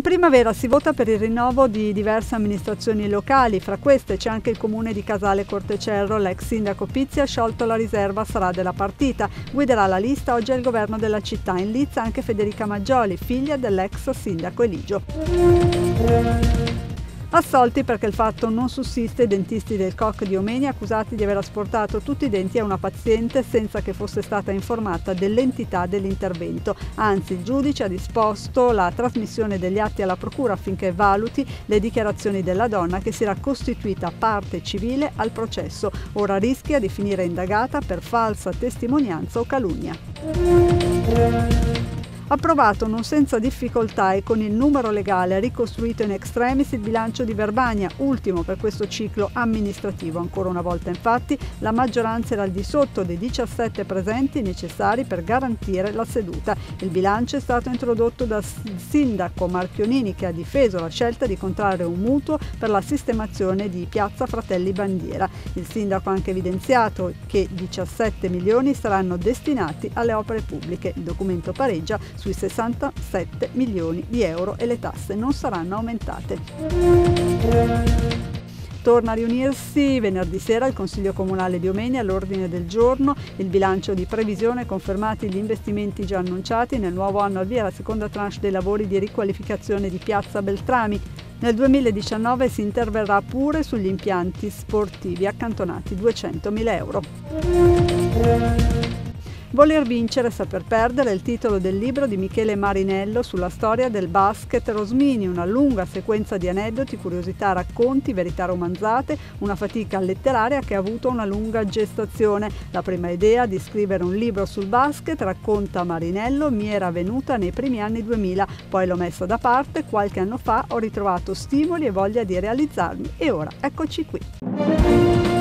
primavera si vota per il rinnovo di diverse amministrazioni locali, fra queste c'è anche il comune di Casale Cortecerro, l'ex sindaco Pizzi ha sciolto la riserva, sarà della partita, guiderà la lista oggi al governo della città, in lizza anche Federica Maggioli, figlia dell'ex sindaco Eligio. Assolti perché il fatto non sussiste i dentisti del COC di Omeni accusati di aver asportato tutti i denti a una paziente senza che fosse stata informata dell'entità dell'intervento. Anzi, il giudice ha disposto la trasmissione degli atti alla procura affinché valuti le dichiarazioni della donna che si era costituita parte civile al processo. Ora rischia di finire indagata per falsa testimonianza o calunnia approvato non senza difficoltà e con il numero legale ricostruito in extremis il bilancio di Verbania, ultimo per questo ciclo amministrativo. Ancora una volta infatti la maggioranza era al di sotto dei 17 presenti necessari per garantire la seduta. Il bilancio è stato introdotto dal sindaco Marchionini che ha difeso la scelta di contrarre un mutuo per la sistemazione di Piazza Fratelli Bandiera. Il sindaco ha anche evidenziato che 17 milioni saranno destinati alle opere pubbliche. Il documento pareggia sui 67 milioni di euro e le tasse non saranno aumentate. Torna a riunirsi venerdì sera il Consiglio Comunale di Omeni all'ordine del giorno il bilancio di previsione, confermati gli investimenti già annunciati. Nel nuovo anno avvia la seconda tranche dei lavori di riqualificazione di Piazza Beltrami. Nel 2019 si interverrà pure sugli impianti sportivi accantonati 200.000 euro. Voler vincere, saper perdere è il titolo del libro di Michele Marinello sulla storia del basket Rosmini, una lunga sequenza di aneddoti, curiosità, racconti, verità romanzate, una fatica letteraria che ha avuto una lunga gestazione. La prima idea di scrivere un libro sul basket, racconta Marinello, mi era venuta nei primi anni 2000, poi l'ho messa da parte, qualche anno fa ho ritrovato stimoli e voglia di realizzarmi e ora eccoci qui.